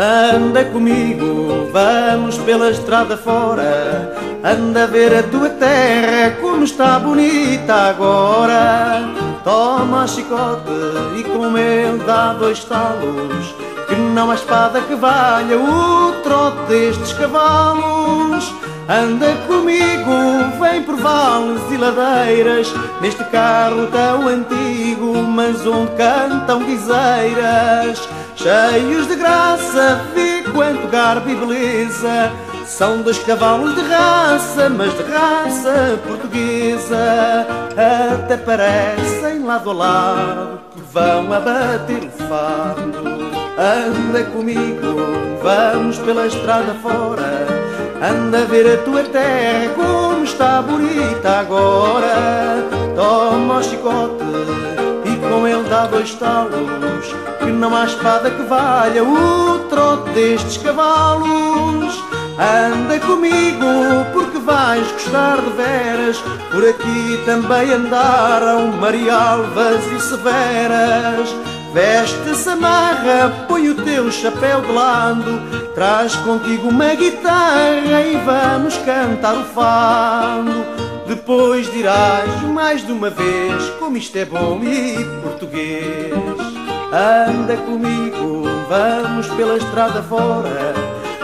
Anda comigo, vamos pela estrada fora. Anda ver a tua terra como está bonita agora. Toma chicote e com ele dá dois talos. Que não há espada que valha o trote destes cavalos. Anda comigo, vem por vales e ladeiras Neste carro tão antigo, mas onde cantam guiseiras Cheios de graça, vi quanto garbo e beleza São dois cavalos de raça, mas de raça portuguesa. Até parecem lado a lado que vão abater o fado Anda comigo, vamos pela estrada fora. Anda a ver a tua terra como está bonita agora. Toma o chicote e com ele dá dois talos não há espada que valha o trote destes cavalos. Anda comigo porque vais gostar de veras. Por aqui também andaram Marialvas e Severas. Veste-se amarra, põe o teu chapéu de lado. Traz contigo uma guitarra e vamos cantar o fado. Depois dirás mais de uma vez como isto é bom e português Anda comigo, vamos pela estrada fora.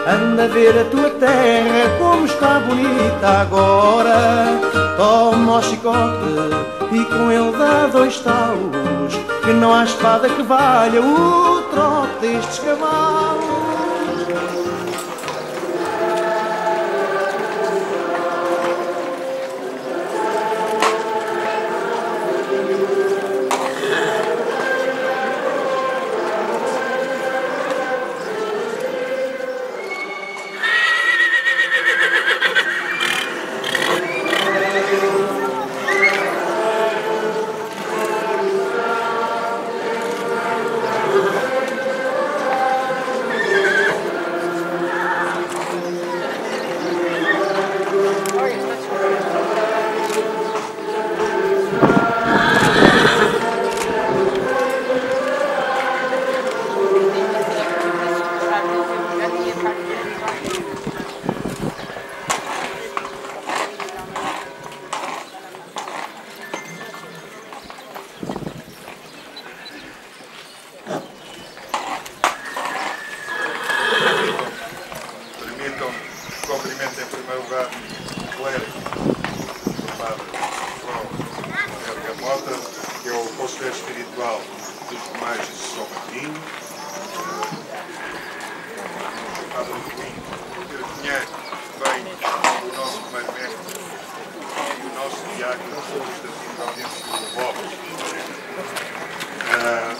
Anda ver a tua terra como está bonita agora. Toma o chicote e com ele dá dois talos Que não há espada que valha o trote destes cavalos bens o nosso primeiro mestre e o nosso diário da diácono de Gaudense do Lopes. Ah,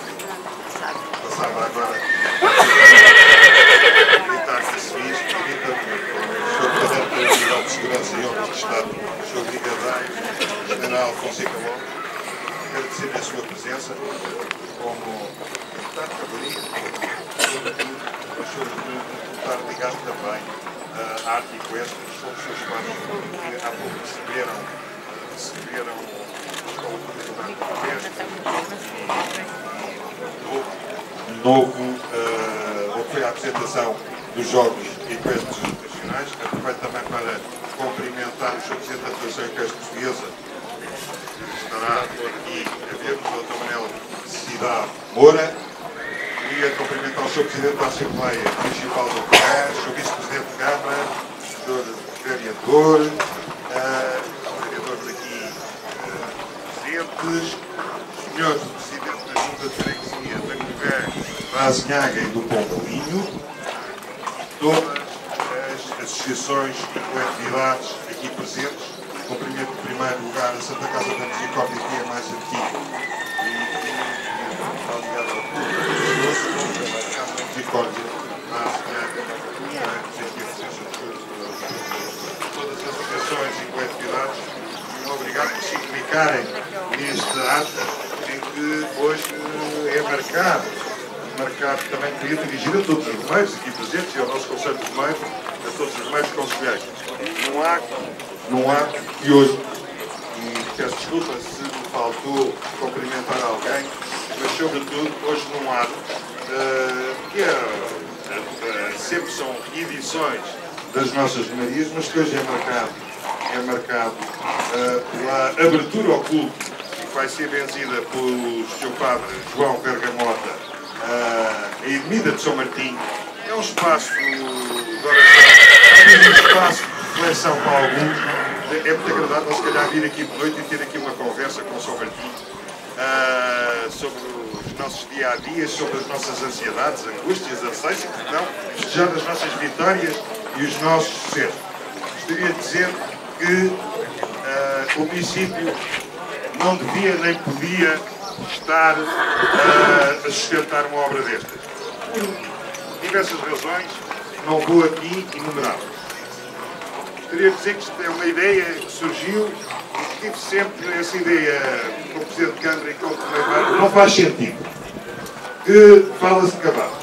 passava agora militares e civis, Suíça, o Sr. Presidente da Geral de Segurança e Obras de Estado, o Sr. Brigadeiro o General Fonseca Lopes, agradecer a sua presença como deputado de Cavaria, sobretudo, mas sobretudo, deputado ligado também Arte e são todos os quatro eh, que há pouco receberam, receberam a Escola Profissional de o novo, uh, ou foi a apresentação dos Jogos e coisas Nacionais. Aproveito também para cumprimentar o Sr. Presidente da Associação Equestre Portuguesa, que estará aqui a ver, o Dr. Manel Cidade Moura, queria cumprimentar o Sr. Presidente da Assembleia Municipal do Cais, Câmara, senhor vereador, eh, uh, vereadores aqui eh, presentes, senhor presidente da Junta de Freguesia da Cogá, da Azinhaga e do Pombalinho, todas as associações e coletividades aqui presentes, cumprimento em primeiro lugar a Santa Casa da Misericórdia, que é mais antiga e, e, e ligada ao a Santa Casa da Misericórdia obrigado por se implicarem neste ato em que hoje é marcado, marcado também queria dirigir a todos os meios aqui presentes e ao nosso Conselho dos Meios, a todos os meios conselheiros. Não há, não há, e hoje, e peço desculpa se me faltou cumprimentar alguém, mas sobretudo hoje num ato uh, que é, uh, sempre são reedições das nossas Marias, mas que hoje é marcado é marcado pela abertura ao culto, que vai ser benzida pelo seu padre João Bergamota, a Ermida de São Martinho. É um espaço de oração, é um espaço de reflexão para alguns. É muito agradável, se calhar, vir aqui de noite e ter aqui uma conversa com São Martinho uh, sobre os nossos dia a dias, sobre as nossas ansiedades, angústias, anseios e, não, festejar as nossas vitórias e os nossos sucessos. Gostaria de dizer que uh, o município não devia nem podia estar uh, a sustentar uma obra destas. Por diversas razões, não vou aqui enumerá-las. De dizer que isto é uma ideia que surgiu e tive sempre essa ideia com o Presidente de Câmara e com o Primeiro Não faz sentido que fala-se de cavalo,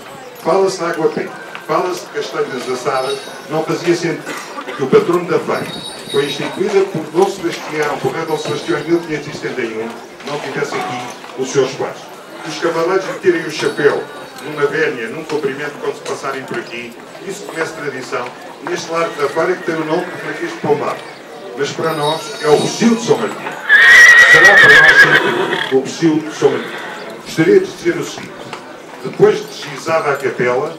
fala-se de água quente, fala-se de castanhas assadas, não fazia sentido que o patrono da feira foi instituída por Dom Sebastião, por Dom Sebastião em 1571, não tivesse aqui o seu espaço. Os cavaleiros tirem o chapéu numa vénia, num cumprimento, quando se passarem por aqui, isso começa tradição, neste largo da feira que tem o nome de de Pombal. Mas para nós é o Rocio de São Martinho. Será para nós sempre o Rocio de São Martinho. Gostaria de dizer o seguinte, depois de deslizada a capela,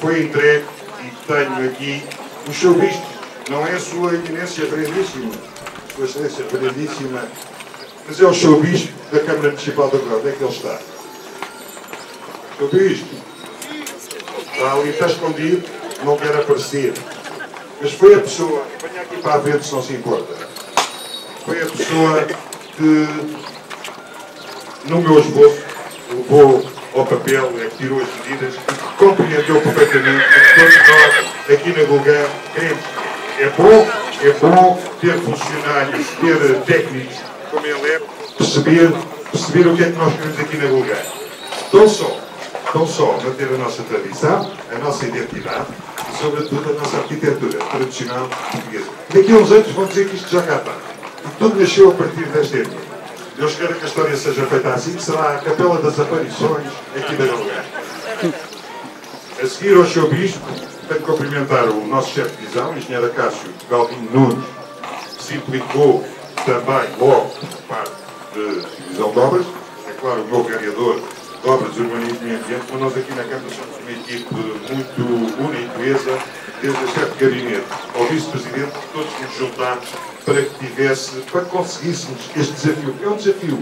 foi entregue, e tenho aqui, o seu visto, não é a sua eminência vereadíssima, sua excelência vereadíssima, mas é o seu bispo da Câmara Municipal da Grande, é que ele está. Seu bispo, está ali, está escondido, não quer aparecer. Mas foi a pessoa, venha aqui para a frente se não se importa, foi a pessoa que, no meu esboço, levou ao papel, é que tirou as medidas, compreendeu perfeitamente que todos nós, aqui na Gulgã, queremos. É bom, é bom ter funcionários, ter técnicos, como ele é, perceber, perceber o que é que nós queremos aqui na Gulgã. Não só, não só manter a nossa tradição, a nossa identidade, sobretudo a nossa arquitetura tradicional portuguesa. Daqui a uns anos vão dizer que isto já cá está. E tudo nasceu a partir desta etnia. Deus queira que a história seja feita assim, que será a Capela das Aparições aqui da lugar. A seguir ao seu bispo, tenho que cumprimentar o nosso chefe de divisão, o engenheiro Cássio Galvinho Nunes, que se implicou também logo por parte de divisão de obras. É claro, o meu vereador de obras de urbanismo e ambiente, mas nós aqui na Câmara somos uma equipe muito única desde o chefe de gabinete ao vice-presidente, todos nos juntámos para que tivesse, para que conseguíssemos este desafio. É um desafio,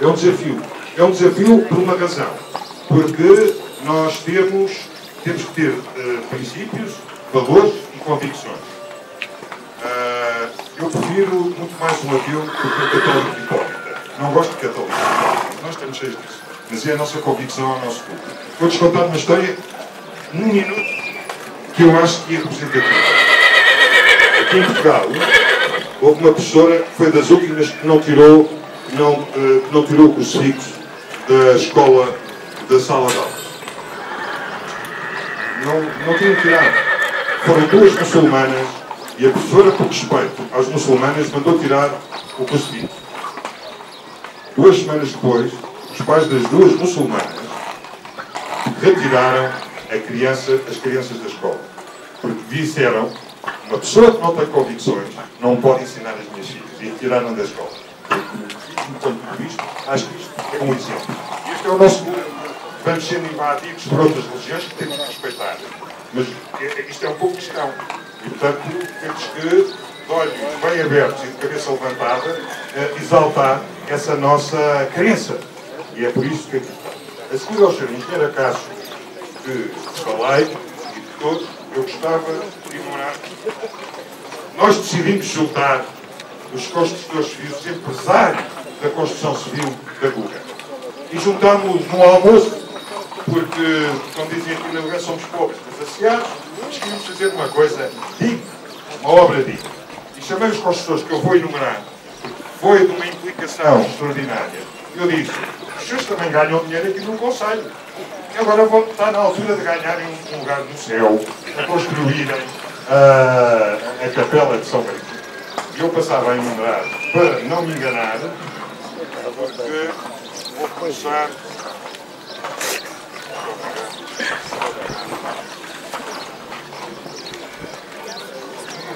é um desafio, é um desafio por uma razão, porque nós temos, temos que ter uh, princípios, valores e convicções. Uh, eu prefiro muito mais um ateu do que um católico hipócrita. Não gosto de católico. Nós estamos cheios disso mas é a nossa convicção ao nosso público. Vou-te contar uma história, num minuto, que eu acho que é representativa. Aqui em Portugal, houve uma professora que foi das últimas que não tirou, não, uh, que não tirou o crucifixo da escola da sala de aulas. Não, não tinham tirado. Foram duas muçulmanas e a professora, por respeito aos muçulmanos, mandou tirar o crucifixo. Duas semanas depois, os pais das duas muçulmanas retiraram criança, as crianças da escola. Porque disseram, uma pessoa que não tem convicções não pode ensinar as minhas filhas. E retiraram da escola. Enquanto visto, acho que isto é um exemplo. Este é o nosso mundo. Vamos sendo invadidos por outras religiões que temos que respeitar. Mas é, é, isto é um pouco questão. E, portanto, temos que, de olhos bem abertos e de cabeça levantada, eh, exaltar essa nossa crença. E é por isso que aqui está. A seguir ao Sr. Engenheiro Acácio, que falei, e de todos, eu gostava de enumerar. Nós decidimos juntar os construtores civis, os empresários da construção civil da Guga. E juntámos num almoço, porque, como dizem aqui na lugar, somos pobres, mas associados, mas queríamos fazer uma coisa digna, uma obra digna. E chamei os construtores que eu vou enumerar, porque foi de uma implicação extraordinária. Eu disse, senhores também ganham dinheiro aqui no Conselho. E agora vão estar na altura de ganharem um lugar no céu, a construírem uh, a capela de São Martinho. E eu passava a enumerar, para não me enganar, porque vou começar.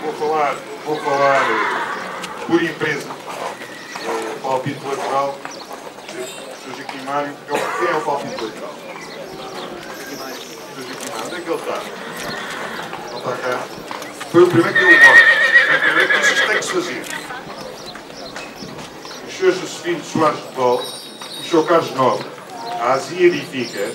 Vou falar, vou falar por empresa. O palpite lateral, Sr. Quimário, quem é o palpite lateral? Sr. Quimário, onde é que ele está? Não está cá? Foi o primeiro que eu voto. O primeiro que eu têm que fazer. O Sr. Josefino Soares de Dol, o Sr. Carlos Nobre, a Azia edifica,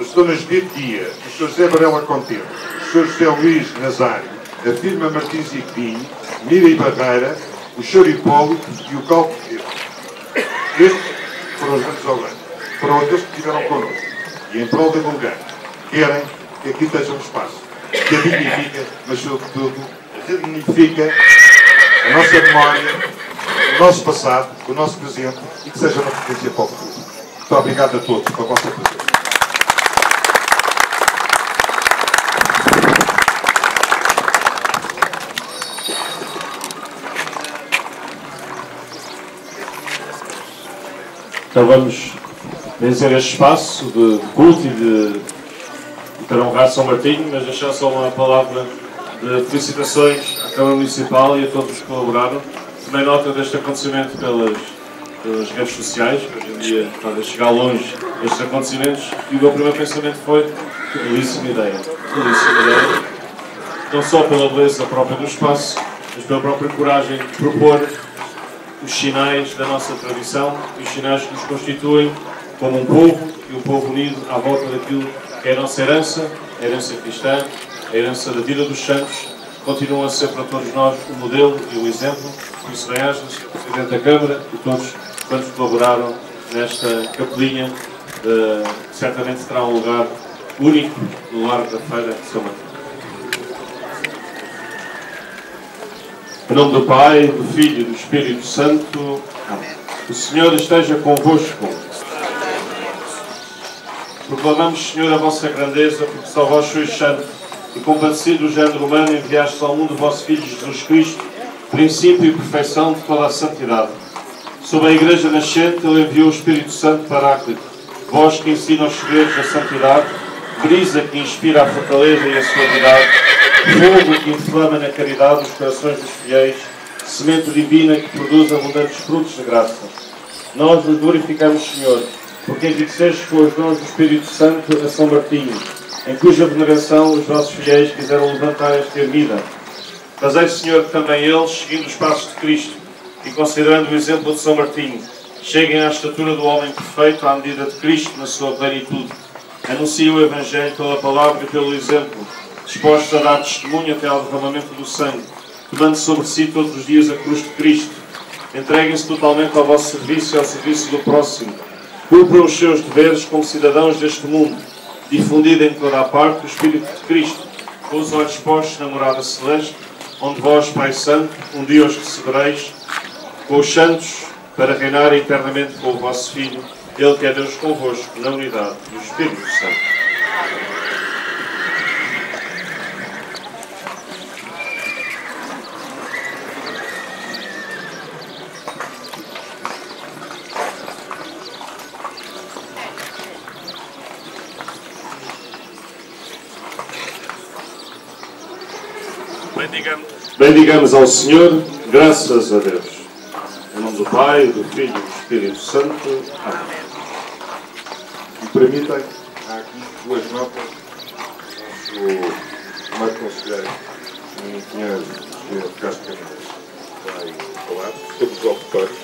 as Donas Bete Dias, o Sr. José Varela Contente, o Sr. José Luís Nazário, a firma Martins e Pinho, Mira e Barreira, o Sr. Hipólito e o Calco Pedro. Estes foram os grandes obreiros. Foram aqueles que estiveram connosco. E em prol da Bulgária, querem que aqui esteja um espaço que a dignifica, mas sobretudo dignifica a nossa memória, o nosso passado, o nosso presente e que seja uma referência para o futuro. Muito obrigado a todos pela vossa presença. Então vamos vencer este espaço de, culto e de, de para honrar São Martinho, mas deixar só uma palavra de felicitações à Câmara Municipal e a todos os que colaboraram. Tomei nota deste acontecimento pelas, pelas redes sociais, hoje em dia a chegar longe estes acontecimentos, e o meu primeiro pensamento foi que belíssima ideia. Belíssima ideia. Não só pela beleza própria do espaço, mas pela própria coragem de propor os sinais da nossa tradição, os sinais que nos constituem como um povo e um povo unido à volta daquilo que é a nossa herança, a herança cristã, a herança da vida dos santos, continuam a ser para todos nós o modelo e o exemplo. Por isso, bem-ajas, Presidente da Câmara e todos quantos colaboraram nesta capelinha, que certamente terá um lugar único no Largo da Feira de São Martinho. Em nome do Pai, do Filho e do Espírito Santo, Amém. O Senhor esteja convosco. Proclamamos, Senhor, a vossa grandeza, porque só vós sois santo e compadecido do género humano enviastes ao mundo o vosso Filho Jesus Cristo, princípio e perfeição de toda a santidade. Sobre a Igreja nascente, Ele enviou o Espírito Santo Paráclito, voz que ensina os segredos da santidade, brisa que inspira a fortaleza e a suavidade, fogo que inflama na caridade os corações dos fiéis, semente divina que produz abundantes frutos de graça. Nós nos glorificamos, Senhor, porque enriqueceste com os dons do Espírito Santo a São Martinho, em cuja veneração os vossos fiéis quiseram levantar esta ermida. Fazei, Senhor, que também eles, seguindo os passos de Cristo e considerando o exemplo de São Martinho, cheguem à estatura do homem perfeito à medida de Cristo na sua plenitude. Anunciem o Evangelho pela palavra e pelo exemplo, dispostos a dar testemunho até ao derramamento do sangue, tomando sobre si todos os dias a cruz de Cristo. Entreguem-se totalmente ao vosso serviço e ao serviço do próximo. Cumpram os seus deveres como cidadãos deste mundo, difundido em toda a parte o Espírito de Cristo, com os olhos postos na morada celeste, onde vós, Pai Santo, um dia os recebereis, com os santos, para reinar eternamente com o vosso Filho, Ele que é Deus convosco, na unidade do Espírito Santo. Bendigamos ao Senhor, graças a Deus. Em nome do Pai, do Filho e do Espírito Santo. Amém. Permitem, há aqui duas notas do nosso Marco Conselheiro, o engenheiro de Castro vai falar sobre os ocupantes,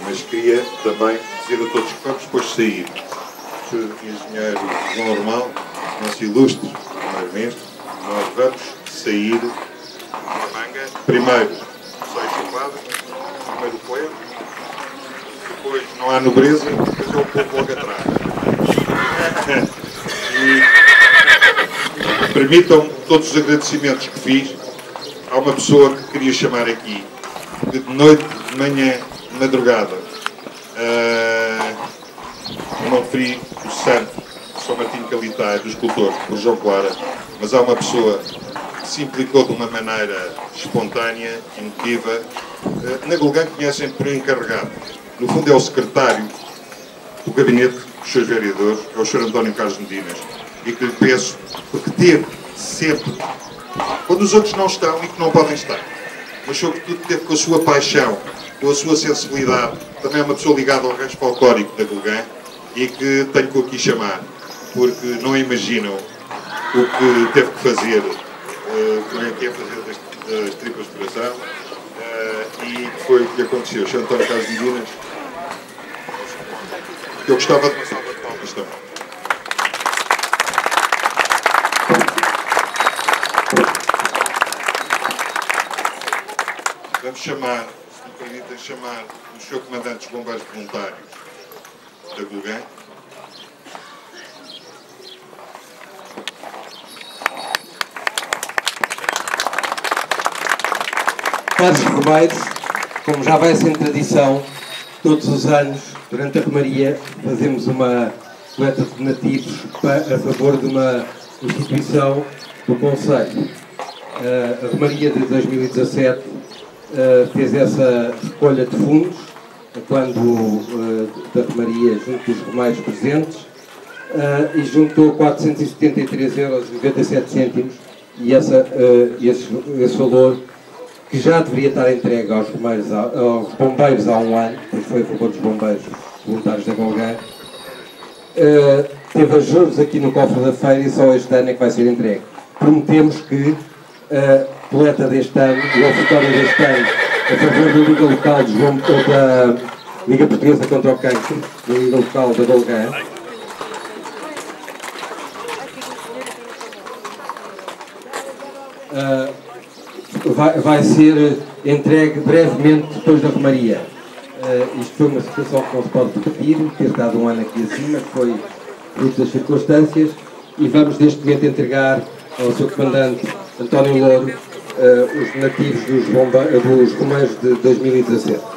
mas queria também dizer a todos que vamos depois sair. O engenheiro João Normal, nosso ilustre primeiro-ministro, nós vamos sair Primeiro, sai chupado, primeiro poema, depois não há nobreza, depois é o povo logo atrás. Permitam todos os agradecimentos que fiz a uma pessoa que queria chamar aqui, que de noite, de manhã, de madrugada, uh, não referi o santo São Martinho Calitai, do escultor, o João Clara, mas há uma pessoa se implicou de uma maneira espontânea, emotiva. Eh, na Golgã conhecem por encarregado. No fundo é o secretário do gabinete dos seus vereadores, é o Sr. António Carlos Medinas, e que lhe peço, porque teve sempre quando os outros não estão e que não podem estar. Mas, sobretudo, teve com a sua paixão, com a sua sensibilidade. Também é uma pessoa ligada ao resto folclórico da Gulgã e que tenho que aqui chamar, porque não imaginam o que teve que fazer uh, durante a fazer das, das tripas de coração uh, e foi o que aconteceu. Chantal Carlos Divinas, eu gostava de uma salva de palmas também. Vamos chamar, se me permitem chamar, o Sr. Comandante dos Bombeiros Voluntários da Gulgã. Caros Romeiros, como já vai sendo tradição, todos os anos, durante a Romaria, fazemos uma coleta de donativos a favor de uma instituição do Conselho. a Romaria de 2017 fez essa recolha de fundos, quando da Romaria junto dos Romeiros presentes, e juntou 473,97 euros e essa, esse, esse valor que já deveria estar entregue aos, aos bombeiros há um ano, pois foi a favor dos bombeiros voluntários da Golgã, uh, teve juros aqui no cofre da feira e só este ano é que vai ser entregue. Prometemos que a coleta deste ano, o ofertório deste ano, a favor da Liga Local de João, da Liga Portuguesa contra o Cancro, da Liga Local da Golgã, uh, vai, vai ser entregue brevemente depois da Romaria. Uh, isto foi uma situação que não se pode repetir, ter estado um ano aqui acima, que foi fruto das circunstâncias, e vamos neste momento entregar ao seu comandante António Louro uh, os nativos dos, bomba, dos Romeiros de 2017.